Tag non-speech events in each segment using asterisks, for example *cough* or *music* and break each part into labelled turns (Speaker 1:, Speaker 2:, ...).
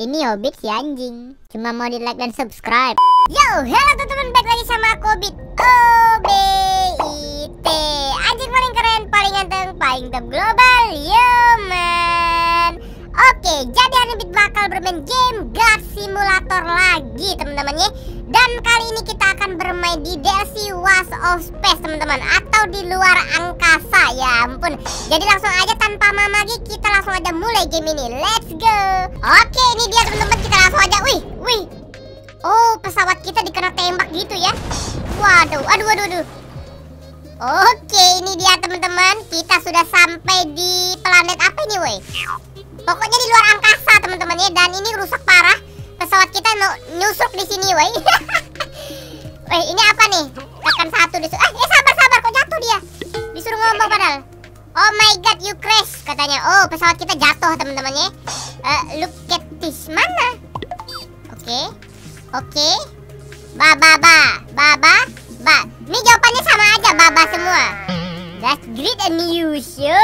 Speaker 1: Ini Hobbit si anjing. Cuma mau di like dan subscribe. Yo, halo teman-teman, balik lagi sama aku Hobbit. O B I T. Anjing paling keren, paling ganteng, paling top global. Yo man. Oke, jadi Hobbit bakal bermain game God Simulator lagi teman-teman ya. Dan kali ini kita akan bermain di DLC Was of Space teman-teman. Atau di luar angkasa ya ampun. Jadi langsung aja tanpa mamagi kita langsung aja mulai game ini. Let's go. Oke ini dia teman-teman. Kita langsung aja. Wih, wih. Oh pesawat kita dikena tembak gitu ya. Waduh, aduh, aduh, aduh Oke ini dia teman-teman. Kita sudah sampai di planet apa ini woi? Pokoknya di luar angkasa teman-teman ya. Dan ini rusak pesawat kita no, nyusuk di sini, woi. *laughs* Woi, ini apa nih? Tekan satu di Eh, eh sabar sabar kok jatuh dia. Disuruh ngomong padahal. Oh my god, you crash katanya. Oh, pesawat kita jatuh, teman-teman ya. Uh, look at this. Mana? Oke. Okay. Oke. Okay. Ba ba ba. Ba ba ba. Ini jawabannya sama aja, baba semua. That's great news, yo.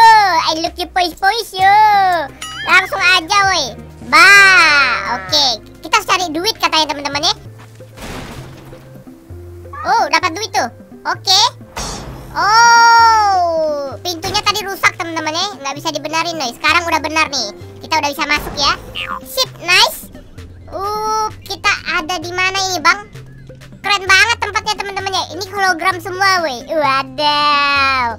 Speaker 1: I look you poise poise, yo. Langsung aja, woi. Ba. Oke. Okay kita cari duit katanya teman-teman ya. Oh, dapat duit tuh. Oke. Okay. Oh, pintunya tadi rusak teman-teman ya. Nggak bisa dibenerin nih. Sekarang udah benar nih. Kita udah bisa masuk ya. Sip, nice. Uh, kita ada di mana ini, Bang? Keren banget tempatnya teman-teman ya. Ini hologram semua, weh. Wadaw.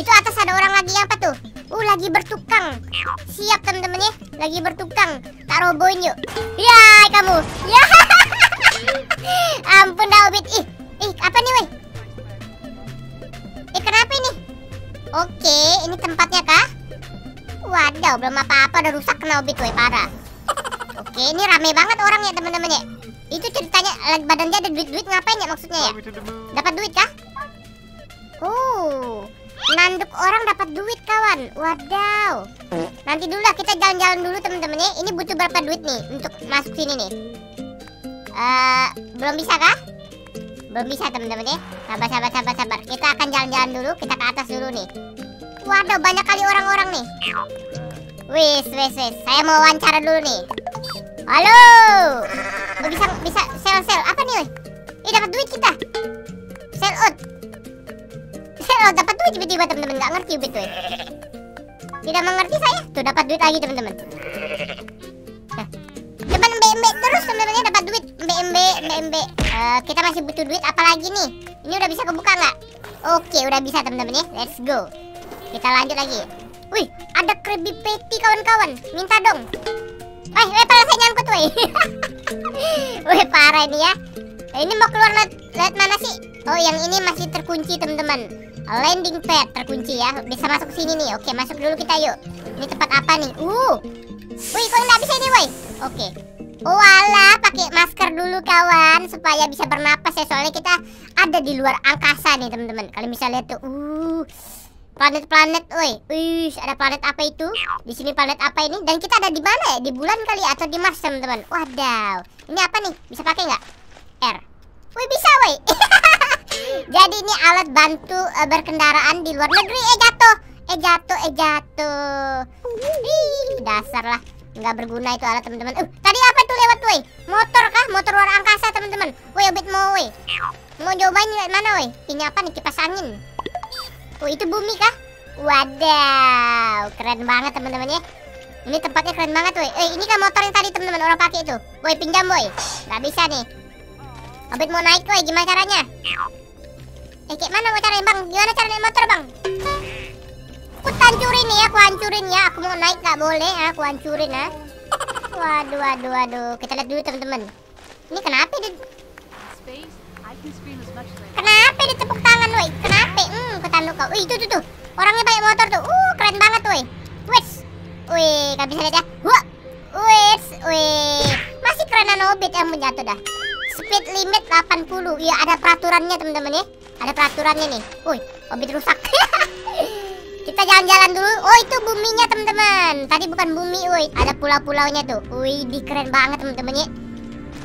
Speaker 1: Itu atas ada orang lagi apa tuh? Uh, lagi bertukang. Siap teman-teman ya. Lagi bertukang. Tak roboin yuk. Ya, kamu. Ya. *laughs* Ampun dah Ubit. Ih, ih apa nih, weh? Eh, kenapa ini? Oke, ini tempatnya kah? Waduh, belum apa-apa udah rusak kena Ubit, weh, parah. Oke, ini rame banget orangnya teman-teman ya. Itu ceritanya badannya ada duit-duit ngapain ya maksudnya ya? Dapat duit kah? Oh, nanduk orang dapat duit kawan. Wadaw. Nanti dulu lah kita jalan-jalan dulu teman-teman ya. Ini butuh berapa duit nih untuk masuk sini nih? Uh, belum bisa kah? Belum bisa teman-teman ya. Sabar sabar sabar sabar. Kita akan jalan-jalan dulu. Kita ke atas dulu nih. Waduh banyak kali orang-orang nih. Wis wis wis. Saya mau wawancara dulu nih. Halo. Bisa bisa sel sel apa nih? Ih dapat duit kita. Sell out. Sell out dapat duit tiba-tiba teman-teman nggak ngerti tuh. Tidak mengerti saya. Tuh dapat duit lagi teman-teman. Nah. MB terus teman-teman dapat duit MB MB Uh, kita masih butuh duit apalagi nih? Ini udah bisa kebuka nggak? Oke udah bisa teman-teman ya. Let's go. Kita lanjut lagi. Wih ada Krabby Patty kawan-kawan. Minta dong. Wih, wih parah saya nyangkut wih. *laughs* wih parah ini ya. Ini mau keluar lewat mana sih? Oh yang ini masih terkunci teman-teman. Landing pad terkunci ya. Bisa masuk sini nih. Oke, masuk dulu kita yuk. Ini tempat apa nih? Uh. Wih, kok nggak bisa ini, woi? Oke. Oh pakai masker dulu kawan supaya bisa bernapas ya. Soalnya kita ada di luar angkasa nih, teman-teman. Kalian bisa lihat tuh. Uh. Planet-planet, woi. Wih, ada planet apa itu? Di sini planet apa ini? Dan kita ada di mana ya? Di bulan kali atau di Mars, teman-teman? Wadaw. Ini apa nih? Bisa pakai nggak? R. Wih, bisa, woi. *laughs* Jadi ini alat bantu uh, berkendaraan di luar negeri. Eh jatuh, eh jatuh, eh jatuh. Dasar lah, nggak berguna itu alat teman-teman. Uh, tadi apa tuh lewat woi? Motor kah? Motor luar angkasa teman-teman. Woi, obit mau woi. Mau cobain mana woi? Ini apa nih kipas angin? Oh itu bumi kah? Wadaw, keren banget teman-teman ya. Ini tempatnya keren banget woi. Eh ini kan motor yang tadi teman-teman orang pakai itu. Woi pinjam woi. Gak bisa nih. Obit mau naik woi, gimana caranya? Eh, kayak mana mau caranya bang? Gimana cara naik motor bang? Aku hancurin ya, aku hancurin ya. Aku mau naik gak boleh, aku hancurin ya. Waduh, waduh, waduh. Kita lihat dulu teman-teman. Ini kenapa dia? Kenapa dia tepuk tangan, woi? Kenapa? Hmm, ketanduk kau. Wih, itu tuh tuh. Orangnya pakai motor tuh. Uh, keren banget, woi. Wes. Wih, kalian bisa lihat ya. Wah. Wes, wih. Masih keren Obit yang menjatuh dah. Speed limit 80. Ya, ada peraturannya, teman-teman ya. Ada peraturannya nih. Woi, Obit rusak. *laughs* Kita jalan-jalan dulu. Oh, itu buminya, teman-teman. Tadi bukan bumi, woi. Ada pulau-pulaunya tuh. Wih, di keren banget, teman-teman ya.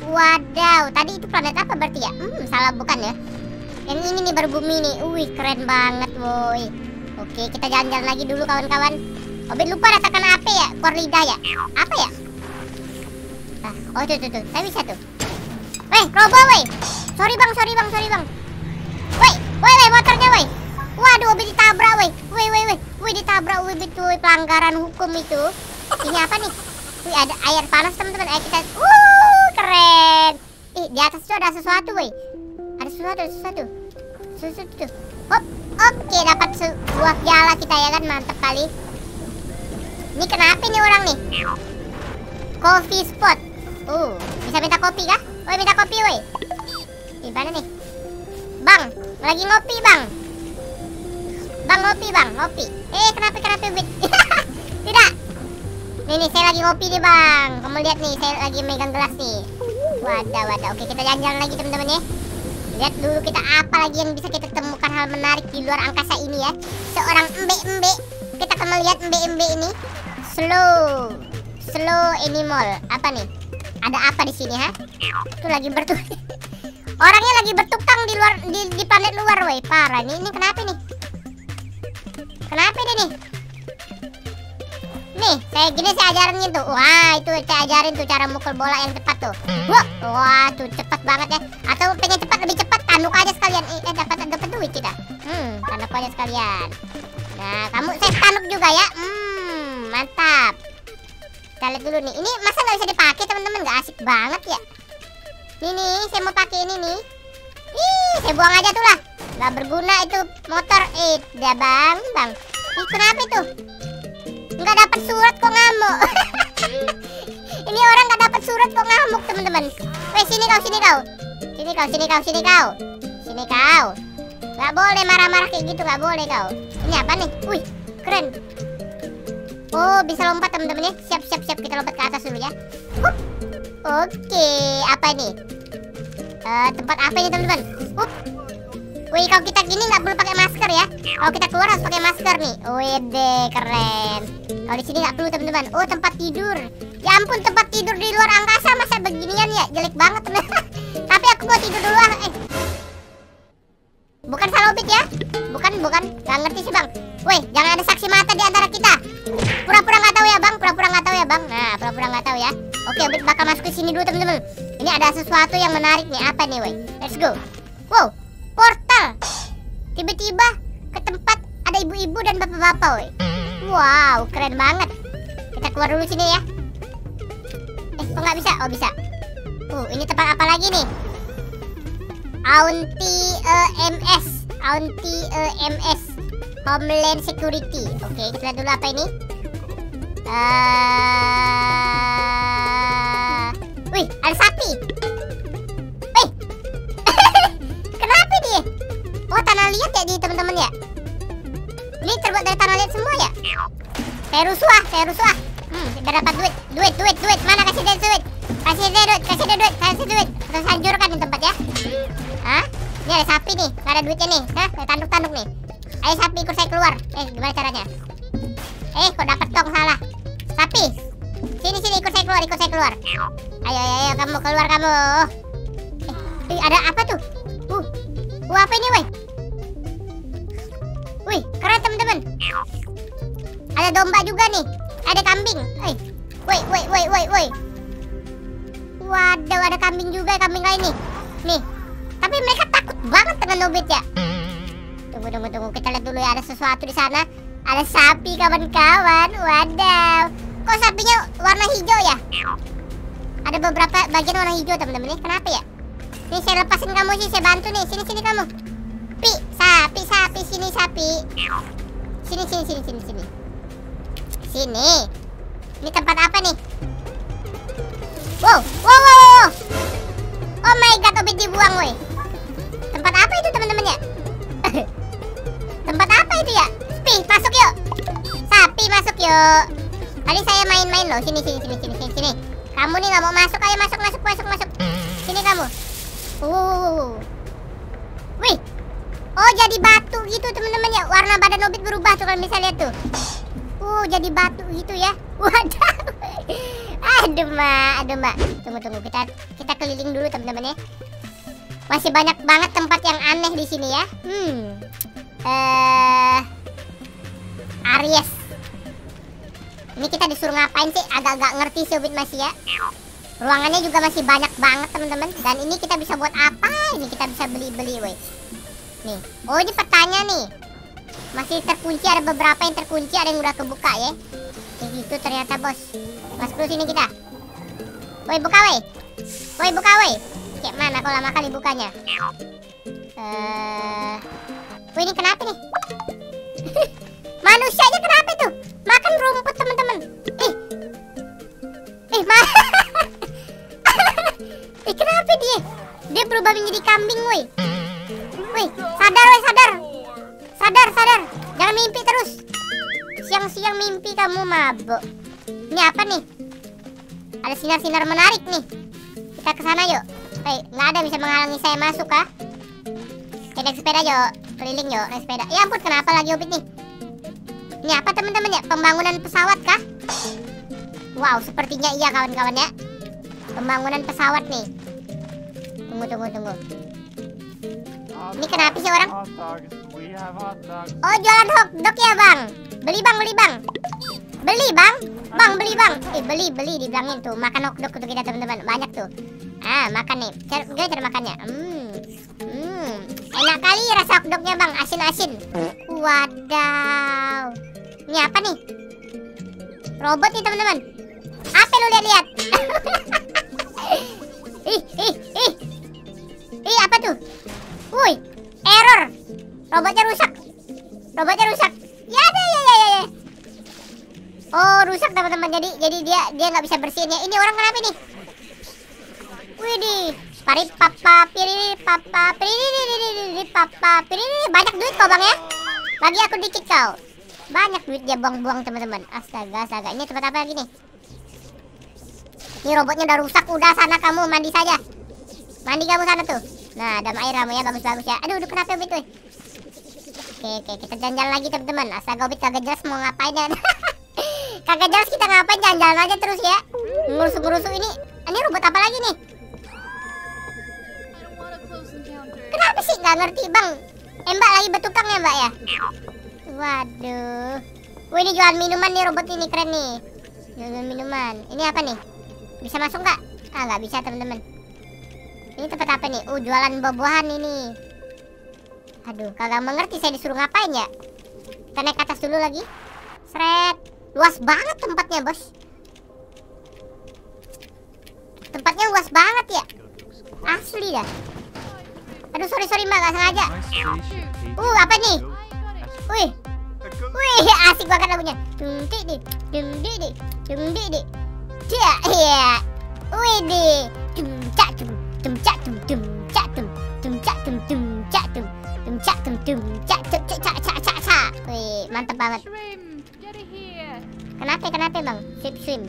Speaker 1: Wadaw, tadi itu planet apa berarti ya? Hmm, salah bukan ya? Yang ini nih baru bumi nih. Wih, keren banget, woi. Oke, kita jalan-jalan lagi dulu, kawan-kawan. Obit lupa ratakan apa ya? Kor lidah ya? Apa ya? Nah, oh tuh tuh tuh, saya bisa tuh. Weh, robo weh. Sorry bang, sorry bang, sorry bang. Weh, weh, weh, motornya weh. Waduh, Obit ditabrak weh. Weh, weh, weh. Weh ditabrak weh itu pelanggaran hukum itu. Ini apa nih? Wih, ada air panas teman-teman. Ayo kita. Uh, keren. Ih, di atas tuh ada sesuatu weh. Ada sesuatu, ada sesuatu. Sesuatu tuh. Hop, oke dapat sebuah piala kita ya kan, mantap kali. Ini kenapa nih orang nih? Coffee spot. Uh, bisa minta kopi kah? Woi, minta kopi, woi. Di mana nih? Bang, lagi ngopi, Bang. Bang ngopi, Bang, ngopi. Eh, kenapa kenapa, Bit? *laughs* Tidak. Nih, nih, saya lagi ngopi nih, Bang. Kamu lihat nih, saya lagi megang gelas nih. Wadah, wadah. Oke, kita jalan-jalan lagi, teman-teman ya. Lihat dulu kita apa lagi yang bisa kita temukan hal menarik di luar angkasa ini ya. Seorang embe-embe. Kita akan melihat embe-embe ini. Slow. Slow animal. Apa nih? Ada apa di sini, ha? Itu lagi bertukang. *laughs* Orangnya lagi bertukang di luar di, di planet luar, woi. Parah nih. Ini kenapa nih? Kenapa dia nih? Nih, saya gini saya ajarin tuh. Wah, itu saya ajarin tuh cara mukul bola yang tepat tuh. Wah, wah, tuh cepat banget ya. Atau pengen cepat lebih cepat, tanduk aja sekalian. Eh, eh dapat dapat duit kita. Hmm, tanduk aja sekalian. Nah, kamu saya tanduk juga ya. Hmm, mantap. Kita lihat dulu nih. Ini masa nggak bisa dipakai teman-teman? Nggak asik banget ya. Ini nih, saya mau pakai ini nih. Ih, saya buang aja tuh lah. Gak berguna itu motor. Eh, dah bang, bang. Ih, kenapa itu? Nggak dapat surat kok ngamuk. *laughs* ini orang nggak dapat surat kok ngamuk teman-teman. Weh, sini kau, sini kau. Sini kau, sini kau, sini kau. Sini kau. Nggak boleh marah-marah kayak gitu, nggak boleh kau. Ini apa nih? Wih, keren. Oh, bisa lompat teman-teman ya. Siap, siap, siap. Kita lompat ke atas dulu ya. Hup. Oke, apa ini? Uh, tempat apa ini teman-teman? Wih, kalau kita gini nggak perlu pakai masker ya. Kalau kita keluar harus pakai masker nih. Wede, keren. Kalau di sini nggak perlu teman-teman. Oh, tempat tidur. Ya ampun, tempat tidur di luar angkasa masa beginian ya? Jelek banget teman. *laughs* Tapi aku mau tidur dulu ah. Eh. Bukan salah ya? Bukan. Gak ngerti sih bang. Woi, jangan ada saksi mata di antara kita. Pura-pura nggak tahu ya bang. Pura-pura nggak tahu ya bang. Nah, pura-pura nggak tahu ya. Oke, Obit bakal masuk ke sini dulu teman-teman. Ini ada sesuatu yang menarik nih. Apa nih, woi? Let's go. Wow, portal. Tiba-tiba ke tempat ada ibu-ibu dan bapak-bapak, woi. Wow, keren banget. Kita keluar dulu sini ya. Eh, kok nggak bisa? Oh, bisa. Uh, ini tempat apa lagi nih? Aunty uh, MS. Aunty uh, MS. Homeland Security. Oke, kita lihat dulu apa ini. Uh... Wih, ada sapi. Wih. *laughs* Kenapa dia? Oh, tanah liat ya di teman-teman ya? Ini terbuat dari tanah liat semua ya? Saya rusuh, saya rusuh. Hmm, sudah dapat duit, duit, duit, duit. Mana kasih dia duit? Kasih duit, kasih duit, kasih duit. Terus hancurkan. Hah? Ini ada sapi nih, gak ada duitnya nih. Hah? Saya tanduk-tanduk nih. Ayo sapi ikut saya keluar. Eh, gimana caranya? Eh, kok dapat tong salah? Sapi. Sini sini ikut saya keluar, ikut saya keluar. Ayo ayo ayo kamu keluar kamu. Eh, eh ada apa tuh? Uh. Uh, apa ini, woi? Wih, keren teman-teman. Ada domba juga nih. Ada kambing. Eh. Woi, woi, woi, woi, woi. Waduh, ada kambing juga, kambing lain nih. Nih. Tapi mereka takut banget dengan Nobit ya. Tunggu, tunggu, tunggu. Kita lihat dulu ya. Ada sesuatu di sana. Ada sapi, kawan-kawan. Wadaw. Kok sapinya warna hijau ya? Ada beberapa bagian warna hijau, teman-teman. Ini kenapa ya? Nih, saya lepasin kamu sih. Saya bantu nih. Sini, sini kamu. Pi, sapi, sapi. Sini, sapi. Sini, sini, sini, sini, sini. Sini. Ini tempat apa nih? Wow, wow, wow, wow. Oh my god, Obit dibuang, woi. Itu, teman-teman ya? *laughs* Tempat apa itu ya? Pi, masuk yuk. Sapi masuk yuk. Tadi saya main-main loh. Sini, sini, sini, sini, sini, sini. Kamu nih nggak mau masuk, ayo masuk, masuk, masuk, masuk. Sini kamu. Uh. Wih. Oh, jadi batu gitu, teman-teman ya. Warna badan Obit berubah tuh kalau bisa lihat tuh. Uh, jadi batu gitu ya. *laughs* Waduh. Aduh, Mbak. Aduh, Mbak. Tunggu, tunggu. Kita kita keliling dulu, teman-teman ya. Masih banyak banget tempat yang aneh di sini ya. Hmm. Eh Aries. Ini kita disuruh ngapain sih? Agak-agak ngerti sih Ubit masih ya. Ruangannya juga masih banyak banget teman-teman. Dan ini kita bisa buat apa? Ini kita bisa beli-beli, woi. Nih. Oh, ini petanya nih. Masih terkunci ada beberapa yang terkunci, ada yang udah kebuka ya. Kayak gitu ternyata, Bos. Mas Bro sini kita. Woi, buka, woi. Woi, buka, woi. Kayak mana kalau lama kali bukanya? Eh, uh... Ini kenapa nih? *laughs* Manusianya kenapa itu? Makan rumput, teman-teman. Eh. Eh, ma *laughs* Eh, kenapa dia? Dia berubah menjadi kambing, woi. Woi, sadar, woi, sadar. Sadar, sadar. Jangan mimpi terus. Siang-siang mimpi kamu mabuk. Ini apa nih? Ada sinar-sinar menarik nih. Kita ke sana yuk. Hei, nggak ada bisa menghalangi saya masuk kah? Kita naik sepeda yuk. Keliling yuk, naik sepeda. Ya ampun, kenapa lagi Obit nih? Ini apa teman-teman ya? Pembangunan pesawat kah? Wow, sepertinya iya kawan-kawan ya. Pembangunan pesawat nih. Tunggu, tunggu, tunggu. Ini kenapa sih orang? Oh, jualan hotdog ya, Bang. Beli, Bang, beli, Bang. Beli, Bang. Bang, beli, Bang. Eh, beli, beli dibilangin tuh. Makan hotdog untuk kita, teman-teman. Banyak tuh. Ah, makan nih. Cari, cara makannya. Hmm. Hmm. Enak kali rasa hotdognya, Bang. Asin-asin. Wadaw. Ini apa nih? Robot nih, teman-teman. Apa lu lihat-lihat? *laughs* ih, ih, ih. Ih, apa tuh? Woi, error. Robotnya rusak. Robotnya rusak. Ya, ya, ya, ya, ya. Oh, rusak teman-teman. Jadi, jadi dia dia nggak bisa bersihin ya. Ini orang kenapa nih? Widih, pari papa piri papa piri papa piri banyak duit kau bang ya? Bagi aku dikit kau. Banyak duit dia buang-buang teman-teman. Astaga, astaga. Ini tempat apa lagi nih? Ini robotnya udah rusak. Udah sana kamu mandi saja. Mandi kamu sana tuh. Nah, ada air kamu ya bagus-bagus ya. Aduh, udah kenapa Obit tuh? Oke, oke, kita jalan-jalan lagi teman-teman. Astaga, Obit kagak jelas mau ngapain ya. *laughs* kagak jelas kita ngapain jalan-jalan aja terus ya. Ngurus-ngurus ini. Ini robot apa lagi nih? Kenapa sih nggak ngerti bang? Eh mbak lagi bertukang ya mbak ya? Waduh. Wih ini jualan minuman nih robot ini keren nih. Jualan minuman. Ini apa nih? Bisa masuk nggak? Ah nggak bisa teman-teman. Ini tempat apa nih? Uh jualan buah-buahan ini. Aduh kagak mengerti saya disuruh ngapain ya? Kita naik ke atas dulu lagi. Seret. Luas banget tempatnya bos. Tempatnya luas banget ya. Asli dah. Aduh sorry sorry mbak gak sengaja. Uh apa nih? Wih. Wih asik banget lagunya. Dung di di, dung di di, dung di di. Cia iya. Wih di. Dung cak dung, dung cak dung, dung cak dung, dung cak dung, dung cak dung, dung cak dung, dung cak cak cak cak cak cak. Wih mantap banget. Kenapa kenapa bang? Sip swim.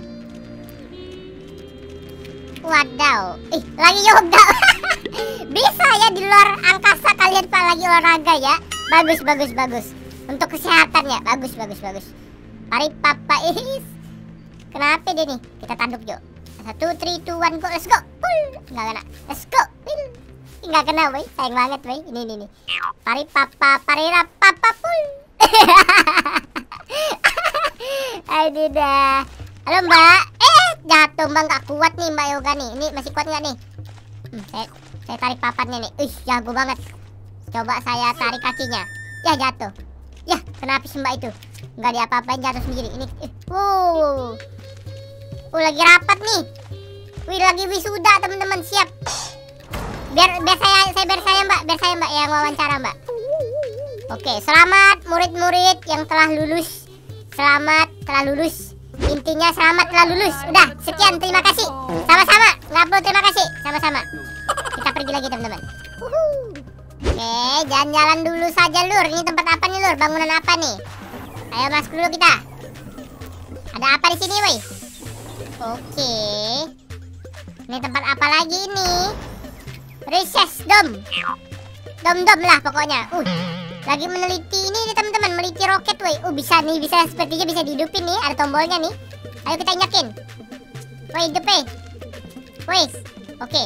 Speaker 1: Wadaw, ih lagi yoga. *laughs* Bisa ya di luar angkasa kalian pak lagi olahraga ya. Bagus bagus bagus. Untuk kesehatan ya, bagus bagus bagus. Mari papa is. Kenapa dia nih? Kita tanduk yuk. Satu, three, two, one, go, let's go. Pull. Enggak kena. Let's go. Pull. Enggak kena, boy. Sayang banget, boy. Ini, ini, ini. Pari papa, parira papa, pull. Aduh *laughs* dah. Halo mbak. Eh, jatuh mbak nggak kuat nih mbak Yoga nih. Ini masih kuat nggak nih? Hmm, saya, saya tarik papannya nih. Ih, jago banget. Coba saya tarik kakinya. Ya jatuh. Ya, kenapa sih mbak itu? Nggak diapa-apain jatuh sendiri. Ini, wow. Uh, lagi rapat nih. Wih, lagi wisuda teman-teman. Siap. Biar, biar saya, saya biar saya mbak, biar saya mbak yang wawancara mbak. Oke, selamat murid-murid yang telah lulus. Selamat telah lulus. Intinya selamat telah lulus. Udah, sekian. Terima kasih. Sama-sama. Nggak terima kasih. Sama-sama. Kita pergi lagi teman-teman. Oke, jalan-jalan dulu saja lur. Ini tempat apa nih lur? Bangunan apa nih? Ayo masuk dulu kita. Ada apa di sini, woi? Oke. Ini tempat apa lagi ini? Recess dom. Dom-dom lah pokoknya. Uh, lagi meneliti ini nih meneliti roket, woi. Uh, bisa nih, bisa sepertinya bisa dihidupin nih. Ada tombolnya nih. Ayo kita injakin. Woi, hidup, woi. Woi. Oke.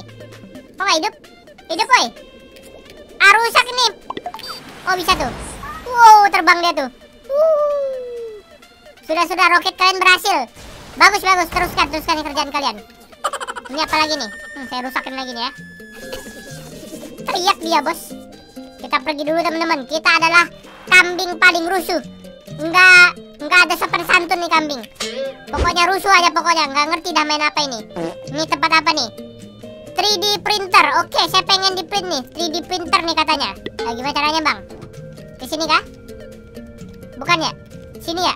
Speaker 1: Kok nggak hidup? Hidup, woi. Ah, rusak ini. Oh, bisa tuh. Wow, terbang dia tuh. Uh. Sudah-sudah roket kalian berhasil. Bagus, bagus. Teruskan, teruskan kerjaan kalian. Ini apa lagi nih? Hmm, saya rusakin lagi nih ya. Teriak dia, bos. Kita pergi dulu teman-teman. Kita adalah kambing paling rusuh. Enggak, enggak ada sopan santun nih kambing. Pokoknya rusuh aja pokoknya. Enggak ngerti dah main apa ini. Ini tempat apa nih? 3D printer. Oke, saya pengen di print nih. 3D printer nih katanya. Nah, gimana caranya, Bang? Ke sini kah? Bukan ya? Sini ya?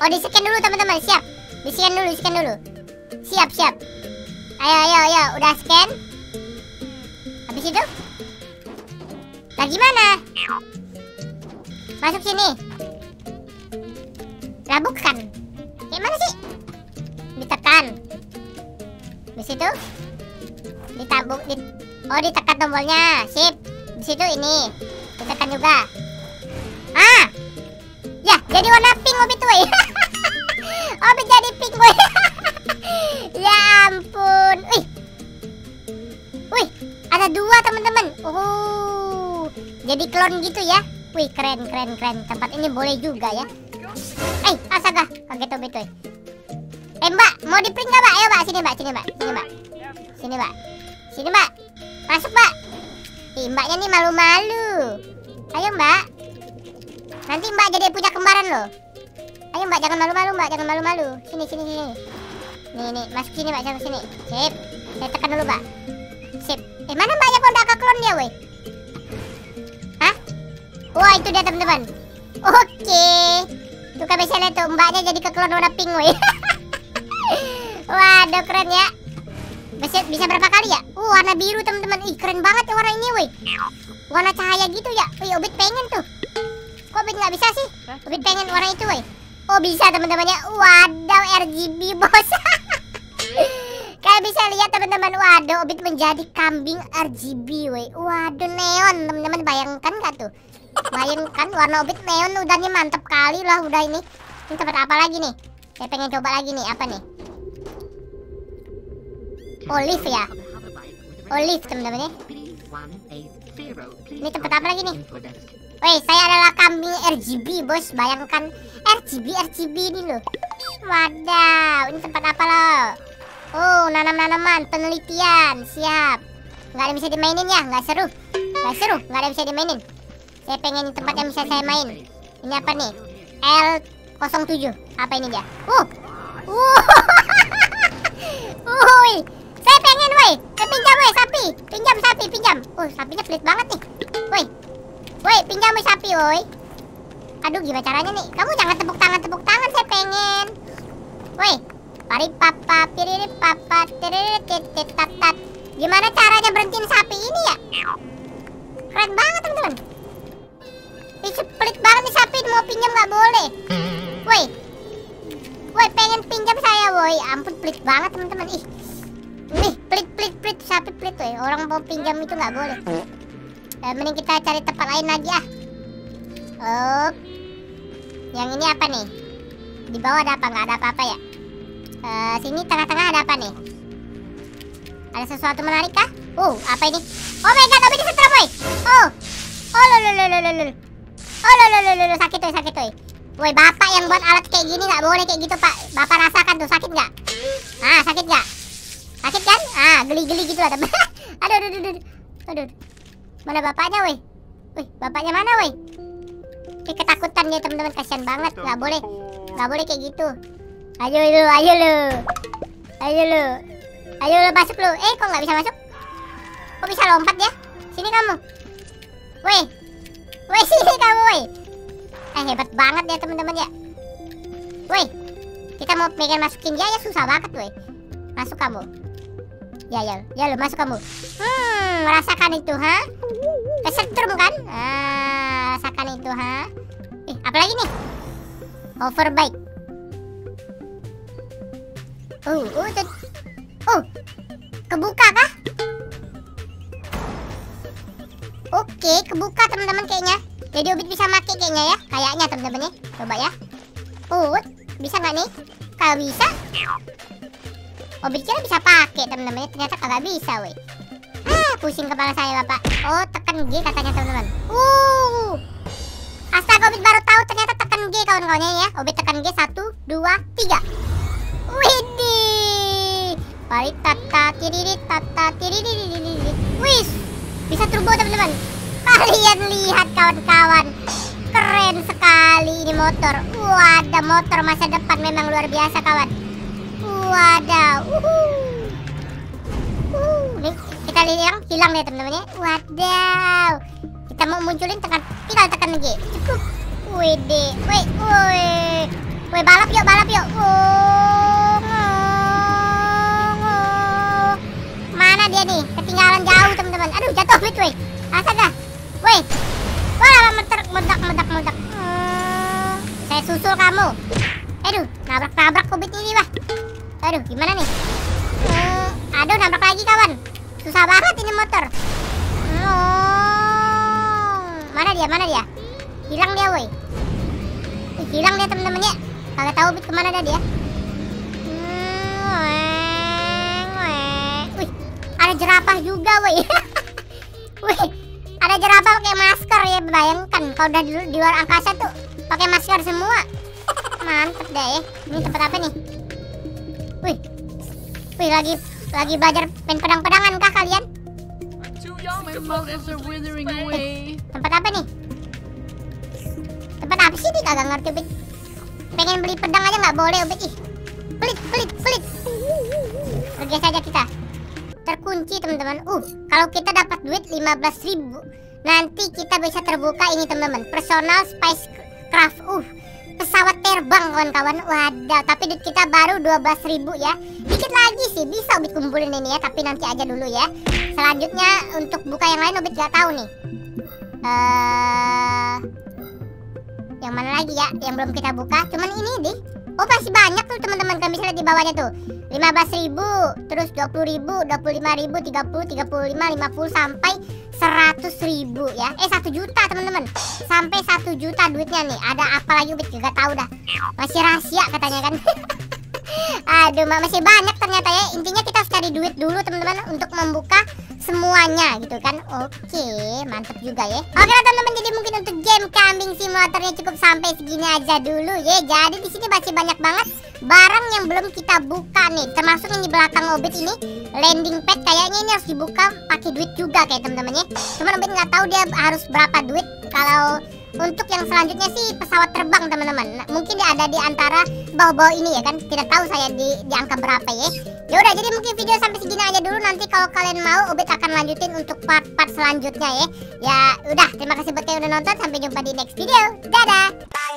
Speaker 1: Oh, di scan dulu teman-teman. Siap. Di scan dulu, scan dulu. Siap, siap. Ayo, ayo, ayo. Udah scan? Habis itu? Nah, gimana? Masuk sini. Lah bukan. Kayak mana sih? Ditekan. Di situ? Ditabuk di Oh, ditekan tombolnya. Sip. Di situ ini. Ditekan juga. Ah. Ya, jadi warna pink Obit woi. *laughs* Obit jadi pink woi. Jadi klon gitu ya. Wih, keren keren keren. Tempat ini boleh juga ya. Eh, astaga, kaget Obit woi. Eh mbak, mau di print nggak mbak? Ayo mbak, sini mbak, sini mbak, sini mbak, sini mbak, sini mbak, masuk mbak. Ih mbaknya nih malu-malu. Ayo mbak, nanti mbak jadi punya kembaran loh. Ayo mbak, jangan malu-malu mbak, jangan malu-malu. Sini, sini, sini. Nih, nih, masuk sini mbak, masuk sini. Sip, saya tekan dulu mbak. Sip. Eh mana mbaknya kok udah klon dia, woi? Wah itu dia teman-teman. Oke. Tuh kami bisa lihat tuh mbaknya jadi keklon warna pink, woi. *laughs* Waduh keren ya. Bisa, bisa berapa kali ya? Uh, warna biru teman-teman. Ih, keren banget ya warna ini, woi. Warna cahaya gitu ya. Wih, Obit pengen tuh. Kok Obit nggak bisa sih? Obit pengen warna itu, woi. Oh, bisa teman-temannya. Wadaw, RGB, bos. *laughs* Kalian bisa lihat teman-teman. Waduh, Obit menjadi kambing RGB, woi. Waduh, neon, teman-teman. Bayangkan nggak tuh? Bayangkan warna Obit neon udahnya mantep kali lah udah ini. Ini tempat apa lagi nih? Saya pengen coba lagi nih, apa nih? Olive ya? Olive teman-teman ya.
Speaker 2: Ini tempat apa lagi nih?
Speaker 1: Woi, saya adalah kambing RGB, bos. Bayangkan RGB RGB ini loh. Wadaw, ini tempat apa loh? Oh, nanam-nanaman, penelitian, siap. Nggak ada bisa dimainin ya, nggak seru. Nggak seru, nggak ada bisa dimainin. Saya pengen tempat yang bisa saya main. Ini apa nih? L07. Apa ini dia? Uh. Uh. *laughs* Woi, saya pengen woi. Pinjam woi sapi. Pinjam sapi, pinjam. Oh, sapinya pelit banget nih. Woi. Woi, pinjam woi sapi woi. Aduh, gimana caranya nih? Kamu jangan tepuk tangan, tepuk tangan saya pengen. Woi. Pari papa, piriri papa, tiriri titit. Gimana caranya berhentiin sapi ini ya? Keren banget, teman-teman. Mau pinjam nggak boleh. Woi. Woi, pengen pinjam saya, woi. Ampun, pelit banget, teman-teman. Ih. Nih, pelit pelit pelit sapi pelit, woi. Orang mau pinjam itu nggak boleh. Eh, mending kita cari tempat lain lagi ah. Oh. Yang ini apa nih? Di bawah ada apa? Nggak ada apa-apa ya? Eh, sini tengah-tengah ada apa nih? Ada sesuatu menarik kah? Oh, apa ini? Oh my god, Obi disetrum, woi. Oh. Oh, lo lo lo lo lo lo. Oh, lo lo lo lo sakit tuh, sakit tuh. Woi, bapak yang buat alat kayak gini nggak boleh kayak gitu, Pak. Bapak rasakan tuh, sakit nggak? Ah, sakit nggak? Sakit kan? Ah, geli-geli gitu lah, *laughs* teman. aduh, aduh, aduh, aduh. Aduh. Mana bapaknya, woi? Wih, bapaknya mana, woi? Ih, ketakutan dia, teman-teman. Kasihan banget. Nggak boleh. Nggak boleh kayak gitu. Ayo lu, ayo lu. Ayo lu. Ayo lu masuk lu. Eh, kok nggak bisa masuk? Kok bisa lompat ya? Sini kamu. Woi. Woi, *laughs* sini kamu, woi. Eh, hebat banget ya, teman-teman ya. Woi. Kita mau pengen masukin dia ya susah banget, woi. Masuk kamu. Ya, ya. Ya lu masuk kamu. Hmm, merasakan itu, ha? Kesetrum kan? Ah, rasakan itu, ha? Eh, apa lagi nih? Overbike. Oh, oh, tuh. Oh, kebuka kah? Oke, kebuka teman-teman kayaknya. Jadi Obit bisa make kayaknya ya. Kayaknya teman-teman ya. Coba ya. Oh, bisa nggak nih? Kalau bisa, Obit kira bisa pakai teman-teman. Ternyata kagak bisa, weh. Ah, pusing kepala saya bapak. Oh, tekan G katanya teman-teman. Uh, astaga Obit baru tahu ternyata tekan G kawan-kawannya ya. Obit tekan G satu, dua, tiga. Widih, Tarik tata tiririt tata tiriririt. Wis, bisa turbo teman-teman. Kalian lihat kawan-kawan. Keren sekali ini motor. Wadah, motor masa depan memang luar biasa kawan. Wadah. Uhuh. Uh, nih kita hilang, hilang deh teman-teman ya. Wadaw. Kita mau munculin tekan, tinggal tekan G. Cukup. Wede, woi, woi, woi balap yuk, balap yuk. Mana dia nih? Ketinggalan jauh teman-teman. Aduh jatuh wait, woi. Astaga, woi. Wah, meledak, meledak, meledak, meledak. Hmm, saya susul kamu. Aduh, nabrak-nabrak kubit ini wah. Aduh, gimana nih? Hmm, aduh, nabrak lagi kawan. Susah banget ini motor. Hmm, mana dia? Mana dia? Hilang dia, woi. Hilang dia temen-temen ya. Kagak tahu bit ke mana dah dia. Hmm. Wih, ada jerapah juga, woi. *laughs* *laughs* Ada jerapah pakai masker ya. Bayangkan kalau udah di, di luar angkasa tuh pakai masker semua. *laughs* Mantep deh ya. Ini tempat apa nih? Wih, wih lagi lagi belajar main pedang-pedangan kah kalian?
Speaker 3: Away.
Speaker 1: Tempat apa nih? Tempat apa sih nih? Kagak ngerti Ubit. Pengen beli pedang aja nggak boleh Ubit ih. Pelit, pelit, pelit. Pergi saja kita. Terkunci teman-teman. Uh, kalau kita dapat duit 15.000 nanti kita bisa terbuka ini teman-teman. Personal spacecraft. Uh, pesawat terbang kawan-kawan. Wadah, tapi duit kita baru 12.000 ya. Dikit lagi sih bisa Ubit kumpulin ini ya, tapi nanti aja dulu ya. Selanjutnya untuk buka yang lain Ubit nggak tahu nih. Eh yang mana lagi ya yang belum kita buka cuman ini deh oh masih banyak tuh teman-teman kalian bisa lihat di bawahnya tuh. 15.000 terus 20.000 25.000 30 35 50 sampai 100.000 ya. Eh 1 juta teman-teman. Sampai 1 juta duitnya nih. Ada apa lagi? Ubit juga tahu dah. Masih rahasia katanya kan *laughs* Aduh, masih banyak ternyata ya. Intinya kita cari duit dulu teman-teman untuk membuka semuanya gitu kan. Oke, mantap juga ya. Oke lah teman-teman, jadi mungkin untuk game kambing simulatornya cukup sampai segini aja dulu ya. Jadi di sini masih banyak banget barang yang belum kita buka nih. Termasuk yang di belakang Obit ini landing pad kayaknya ini harus dibuka pakai duit juga kayak teman-teman ya. Cuman Obit nggak tahu dia harus berapa duit kalau untuk yang selanjutnya sih pesawat terbang teman-teman. Nah, mungkin ada di antara bawah-bawah ini ya kan. Tidak tahu saya di, di angka berapa ya. Ya udah jadi mungkin video sampai segini aja dulu. Nanti kalau kalian mau Ubed akan lanjutin untuk part-part selanjutnya ya. Ya udah terima kasih buat kalian udah nonton. Sampai jumpa di next video. Dadah. Bye.